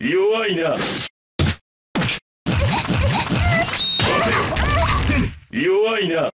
弱いな。弱いな。